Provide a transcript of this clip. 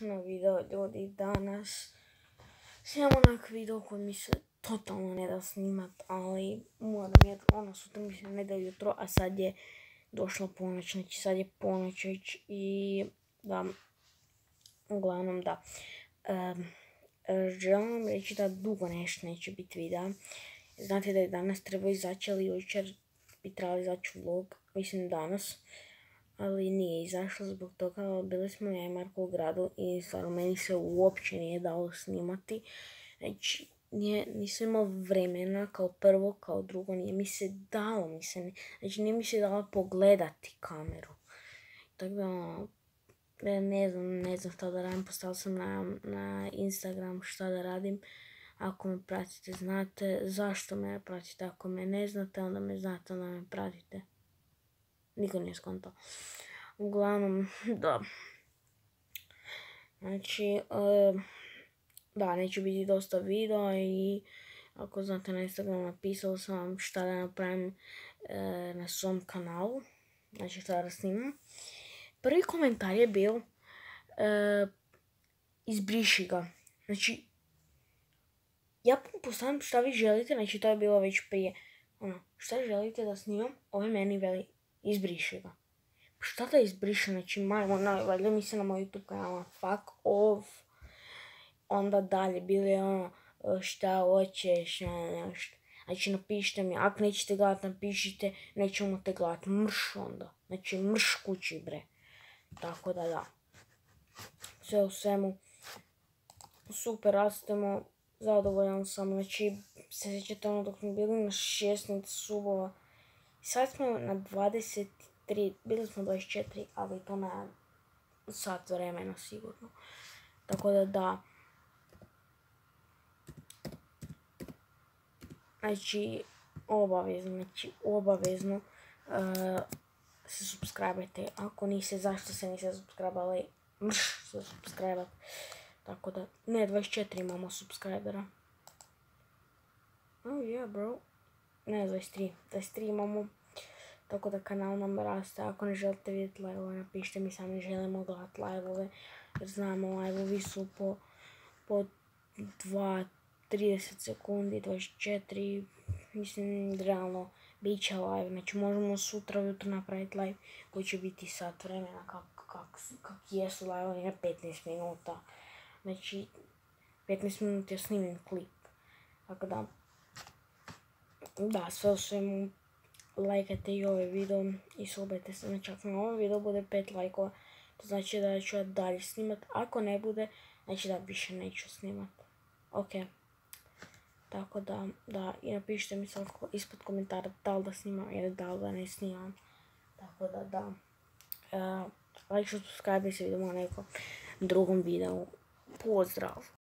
na video ljudi danas snimam onak video koji mi se totalno ne da snimat, ali moram jer ono sutra mi se ne da jutro, a sad je došla ponoć, znači sad je ponoć već i da, uglavnom da. želim vam reći da dugo nešto neće biti videa. Znate da je danas trebao izaći, ali jučer bi trebali izaći vlog, mislim danas ali nije izašlo zbog toga, bili smo ja i Marko u gradu i stvarno meni se uopće nije dalo snimati. Znači, nije, nisam imao vremena kao prvo, kao drugo, nije mi se dalo, mi se, znači nije mi se dalo pogledati kameru. Tako da, ono, ne znam, ne znam šta da radim, postala sam na, na Instagram šta da radim. Ako me pratite, znate zašto me pratite. Ako me ne znate, onda me znate, onda me pratite. Niko nije skontao. Uglavnom, da. Znači, da, neće biti dosta video i ako znate na Instagram napisao sam vam šta da napravim e, na svom kanalu. Znači šta da snimam. Prvi komentar je bio e, izbriši ga. Znači, ja postavim šta vi želite, znači to je bilo već prije. Ono, šta želite da snimam, ovaj meni veli izbriši ga. Šta da izbriše, znači majmo, ono, valjda mi se na moj YouTube kanala, fuck off. Onda dalje, bili ono, šta hoćeš, nešto. Znači napišite mi, ako nećete gledat, napišite, nećemo te gledat, mrš onda. Znači mrš kući bre. Tako da da. Sve u svemu, super rastemo, zadovoljan sam, znači se sjećate ono dok smo bili na 16 subova, Sad smo na 23, bili smo 24, ali to na sat vremena sigurno. Tako da da. Znači, obavezno, znači obavezno uh, se subscribe Ako niste, zašto se niste subscribe mrš se subscribe Tako da, ne, 24 imamo subscribera. Oh yeah, bro ne 23, 23 imamo. Tako da kanal nam raste, ako ne želite vidjeti live napišite mi sami. Želimo gledati live jer znamo live su po, po 2, 30 sekundi, 24, mislim realno bit će live, znači možemo sutra ujutro napraviti live koji će biti sat vremena kak, jesu live na 15 minuta, znači 15 minuta ja snimim klip, tako da da, sve u svemu lajkajte i ovaj video i subajte se. Znači ako na ovom video bude 5 lajkova, to znači da ću ja dalje snimat. Ako ne bude, znači da više neću snimat. Ok. Tako da, da, i napišite mi sad ispod komentara da li da snimam ili da li da ne snimam. Tako da, da. Uh, like, subscribe i se vidimo u nekom drugom videu. Pozdrav!